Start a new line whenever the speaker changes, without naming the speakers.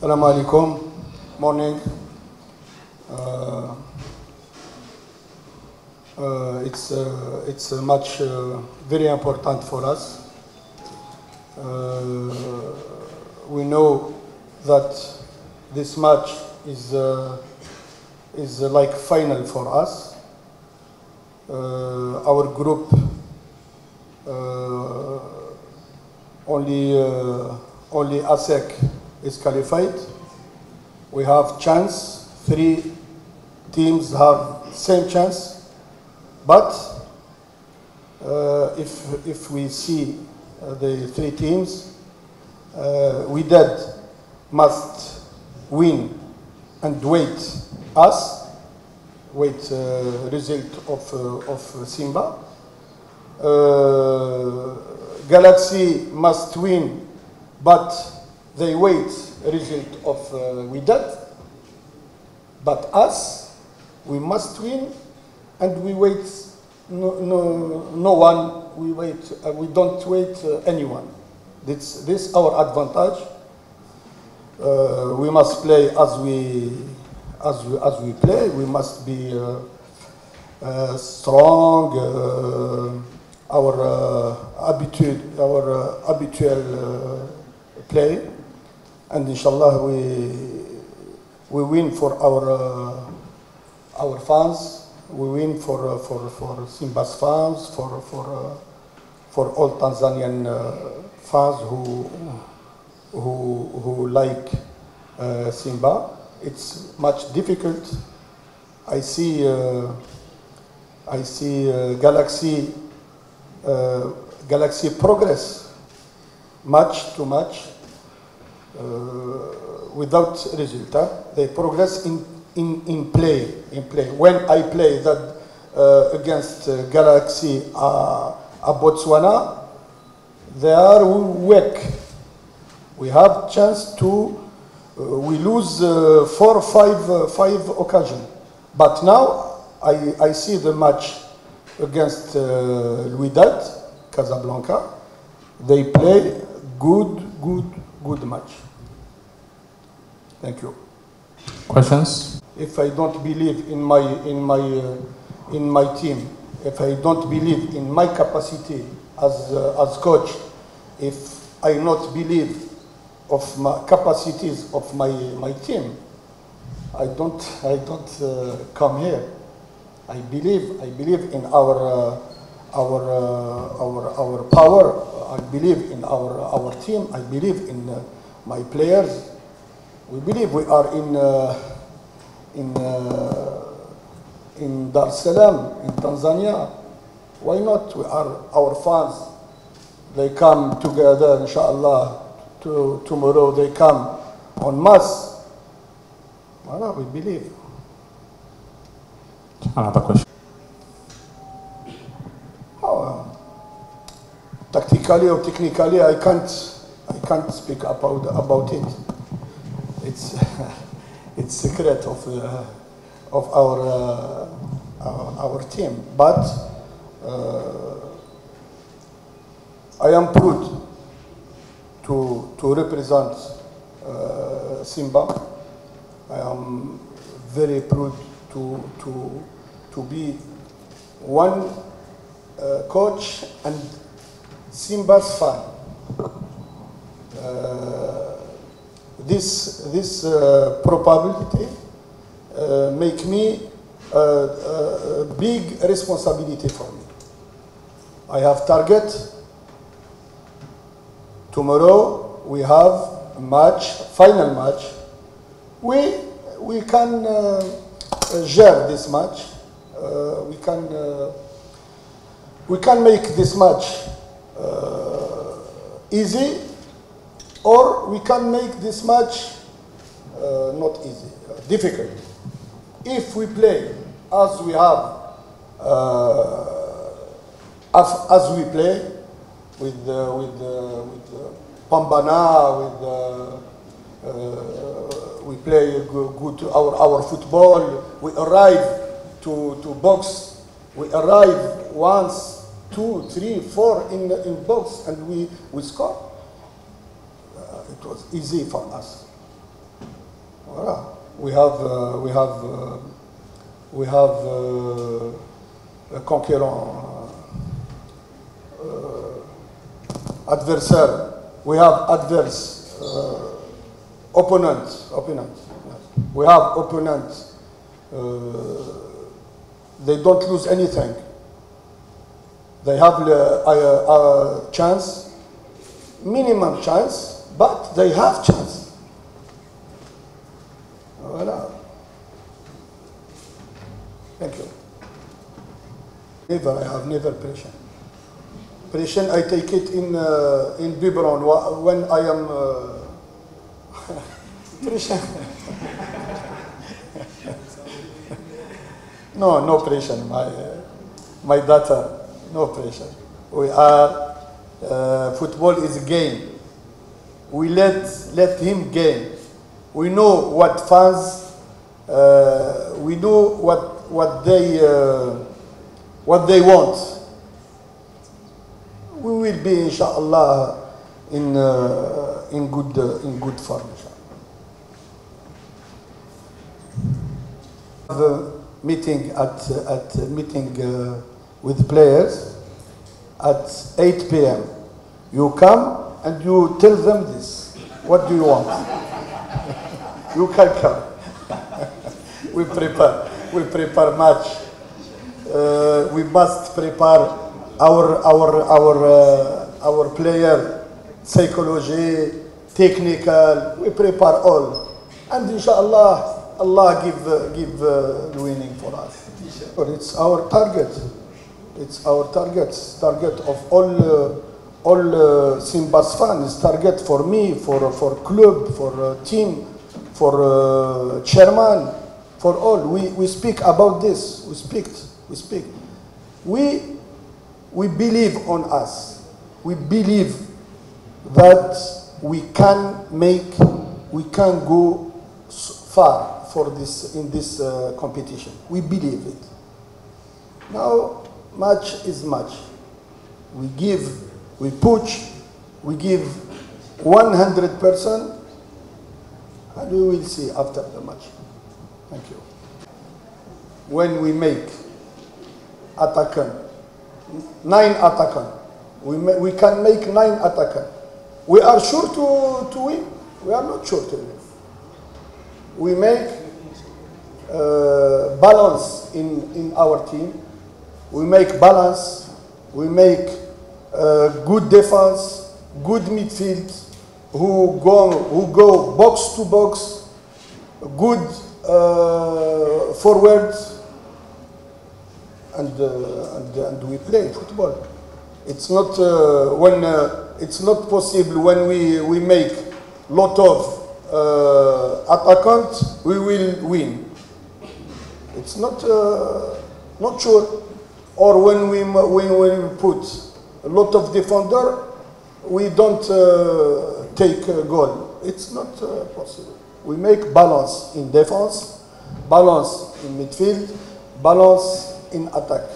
Assalamu alaikum. Morning. Uh, uh, it's uh, it's a match uh, very important for us. Uh, we know that this match is uh, is uh, like final for us. Uh, our group uh, only uh, only ASEC is qualified. We have chance. Three teams have same chance, but uh, if if we see uh, the three teams, uh, we did must win and wait us wait uh, result of uh, of Simba. Uh, Galaxy must win, but they wait a result of uh, Wydad. But us, we must win, and we wait no, no, no one. We wait. Uh, we don't wait uh, anyone. This this our advantage. Uh, we must play as we as we, as we play. We must be uh, uh, strong. Uh, our habitude, our habitual play, and inshallah we we win for our uh, our fans. We win for uh, for for Simba's fans, for for uh, for all Tanzanian uh, fans who who who like uh, Simba. It's much difficult. I see I see Galaxy Galaxy progress much too much without result. They progress in, in, in play in play. When I play that uh, against uh, Galaxy uh, uh, Botswana, they are weak. We have chance to uh, we lose uh, four five uh, five occasion, but now I, I see the match against uh, Wydad Casablanca. They play good good good match. Thank you.
Questions?
If I don't believe in my in my uh, in my team, if I don't believe in my capacity as uh, as coach, if I not believe of my capacities of my my team, I don't I don't uh, come here. I believe I believe in our uh, our uh, our our power. I believe in our our team. I believe in uh, my players. We believe we are in uh, in uh, in Dar es Salaam in Tanzania. Why not? We are our fans. They come together, inshallah. To tomorrow they come en masse. Voilà, we believe.
Another question.
Tactically or technically, I can't, I can't speak about about it. It's, it's secret of uh, of our, uh, our our team. But uh, I am proud to to represent uh, Simba. I am very proud to to to be one uh, coach and Simba's fan. Uh, this this uh, probability uh, make me a big responsibility for me. I have target. Tomorrow we have a match, final match. We we can uh, share this match. Uh, we can uh, we can make this match easy, or we can make this match uh, not easy, uh, difficult. If we play as we have, uh, as, as we play with uh, with uh, with uh, Pambana, with uh, uh, we play good our our football. We arrive to to box. We arrive once, two, three, four in the, in box, and we we score. Uh, it was easy for us. Voilà. We have, uh, we have, uh, we have uh, a conquérant uh, adversaire. We have adverse uh, opponent. Yes. We have opponent. Uh, they don't lose anything. They have a, a, a chance, minimum chance, but they have chance. Voilà. Thank you. Never, I have never pressure. Pressure, I take it in uh, in biberon when I am uh, pressure. no, no pressure, my uh, my daughter, no pressure. We are uh, football is a game. We let let him game. We know what fans. Uh, we know what what they uh, what they want. We will be inshallah in uh, in good uh, in good form. The meeting at at meeting uh, with players at 8 p.m. You come and you tell them this. What do you want? you can come. we prepare. We prepare match. Uh, we must prepare our our our uh, our player psychology, technical. We prepare all, and inshallah, Allah give uh, give uh, the winning for us. But it's our target. It's our target. Target of all uh, all uh, Simbas fans. Target for me, for for club, for uh, team, for uh, chairman, for all. We we speak about this. We speak. We speak. We we believe on us. We believe that we can make, we can go far for this in this uh, competition. We believe it. Now, much is much. We give, we push, we give 100%, and we will see after the match. Thank you. When we make attacker, nine attacker, we, we can make nine attacker. We are sure to, to win. We are not sure to win. We make uh, balance in, in our team. We make balance. We make uh, good defense, good midfield, who go who go box to box, good uh, forward, and, uh, and and we play football. It's not uh, when uh, it's not possible when we we make lot of uh, we will win. It's not uh, not sure. Or when we when, we put a lot of defender, we don't uh, take a goal. It's not uh, possible. We make balance in defense, balance in midfield, balance in attack.